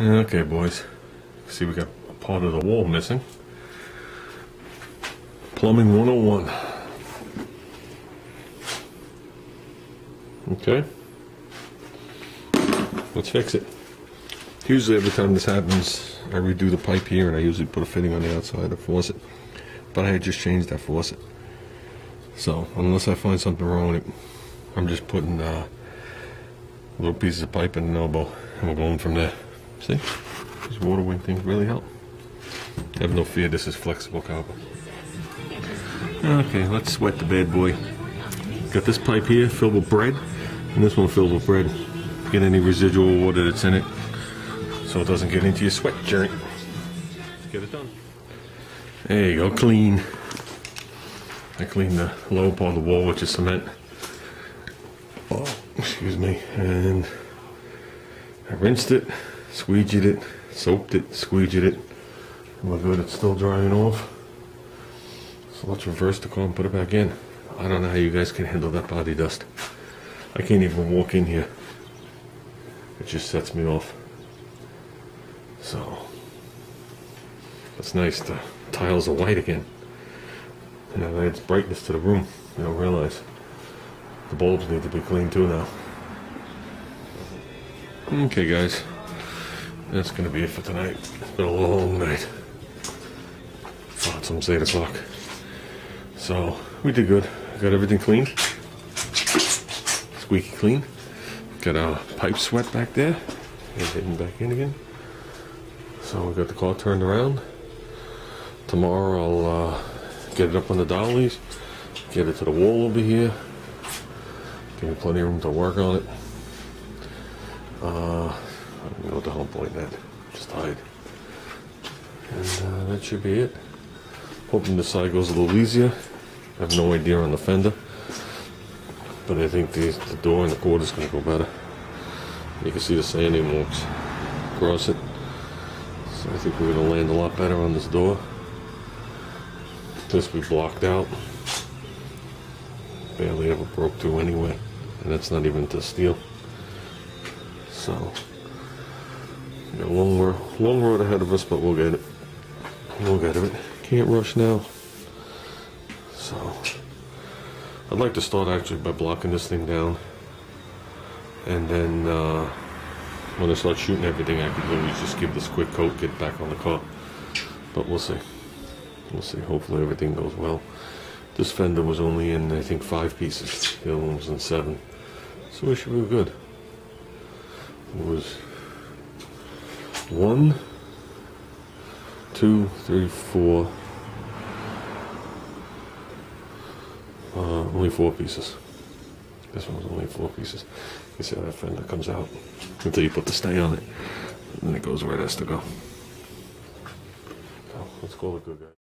Okay, boys. See, we got part of the wall missing. Plumbing 101. Okay. Let's fix it. Usually every time this happens, I redo the pipe here and I usually put a fitting on the outside of the faucet. But I had just changed that faucet. So, unless I find something wrong with it, I'm just putting uh, little pieces of pipe in an elbow and we're going from there. See? These water wing things really help. Have no fear, this is flexible copper. Okay, let's wet the bad boy. Got this pipe here filled with bread, and this one filled with bread. Get any residual water that's in it, so it doesn't get into your sweat joint. Let's get it done. There you go, clean. I cleaned the lower part of the wall, which is cement. Oh, excuse me, and I rinsed it, squeegeed it, soaped it, squeegeed it. We're good, it's still drying off. So let's reverse the car and put it back in. I don't know how you guys can handle that body dust. I can't even walk in here. It just sets me off. So, it's nice. The tiles are white again. You that adds brightness to the room. You don't realize. The bulbs need to be cleaned too now. Okay, guys. That's to be it for tonight. It's been a long night. Oh, it's almost 8 o'clock. So, we did good. Got everything cleaned. Squeaky clean. Got our pipe sweat back there. And hidden back in again. So, we got the car turned around. Tomorrow I'll uh, get it up on the dollies. Get it to the wall over here. Give me plenty of room to work on it. Uh, I don't know what the hell I'm pointing. Just hide. And uh, that should be it. Hoping the side goes a little easier. I have no idea on the fender. But I think the, the door and the cord is going to go better. You can see the sanding marks across it. So I think we're going to land a lot better on this door. This we blocked out. Barely ever broke through anyway. And that's not even to steel. So, got a long, ro- long road ahead of us, but we'll get it. We'll get it. Can't rush now. So, I'd like to start actually by blocking this thing down. And then, uh, when I start shooting everything, I could literally just give this quick coat, get back on the car. But we'll see. We'll see. Hopefully everything goes well. This fender was only in, I think, five pieces. The other one was in seven. So we should be good. It was one, two, three, four. Uh, only four pieces. This one was only four pieces. You see that fender comes out until you put the stay on it, and it goes where it has to go. So let's call it good, guys.